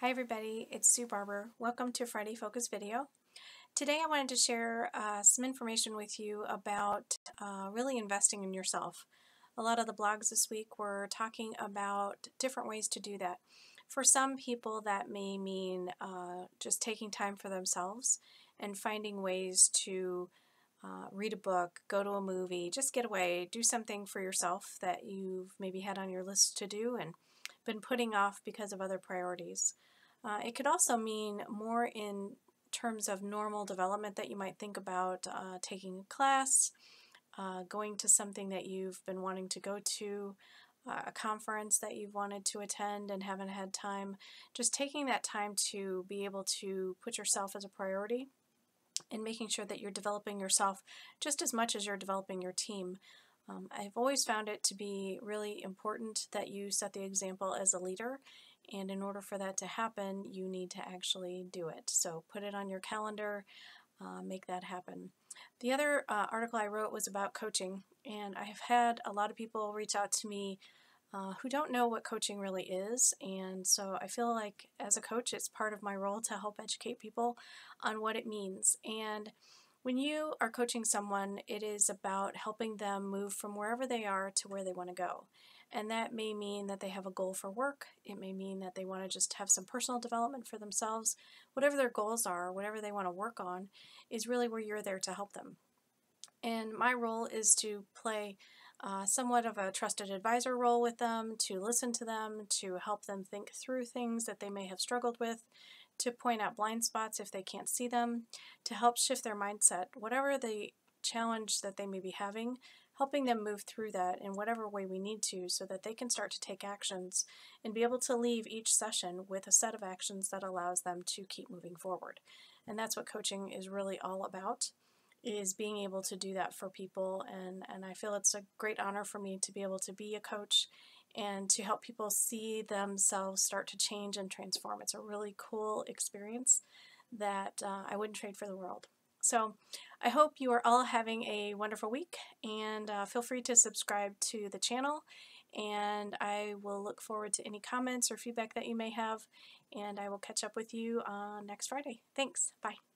Hi everybody, it's Sue Barber. Welcome to Friday Focus video. Today I wanted to share uh, some information with you about uh, really investing in yourself. A lot of the blogs this week were talking about different ways to do that. For some people that may mean uh, just taking time for themselves and finding ways to uh, read a book, go to a movie, just get away, do something for yourself that you've maybe had on your list to do and been putting off because of other priorities. Uh, it could also mean more in terms of normal development that you might think about uh, taking a class, uh, going to something that you've been wanting to go to, uh, a conference that you've wanted to attend and haven't had time. Just taking that time to be able to put yourself as a priority and making sure that you're developing yourself just as much as you're developing your team. Um, I've always found it to be really important that you set the example as a leader and in order for that to happen, you need to actually do it. So put it on your calendar, uh, make that happen. The other uh, article I wrote was about coaching, and I have had a lot of people reach out to me uh, who don't know what coaching really is, and so I feel like as a coach, it's part of my role to help educate people on what it means. And when you are coaching someone, it is about helping them move from wherever they are to where they want to go. And that may mean that they have a goal for work. It may mean that they want to just have some personal development for themselves. Whatever their goals are, whatever they want to work on, is really where you're there to help them. And my role is to play uh, somewhat of a trusted advisor role with them, to listen to them, to help them think through things that they may have struggled with, to point out blind spots if they can't see them, to help shift their mindset. Whatever the challenge that they may be having, helping them move through that in whatever way we need to so that they can start to take actions and be able to leave each session with a set of actions that allows them to keep moving forward. And that's what coaching is really all about is being able to do that for people and, and I feel it's a great honor for me to be able to be a coach and to help people see themselves start to change and transform. It's a really cool experience that uh, I wouldn't trade for the world. So I hope you are all having a wonderful week and uh, feel free to subscribe to the channel and I will look forward to any comments or feedback that you may have and I will catch up with you on next Friday. Thanks. Bye.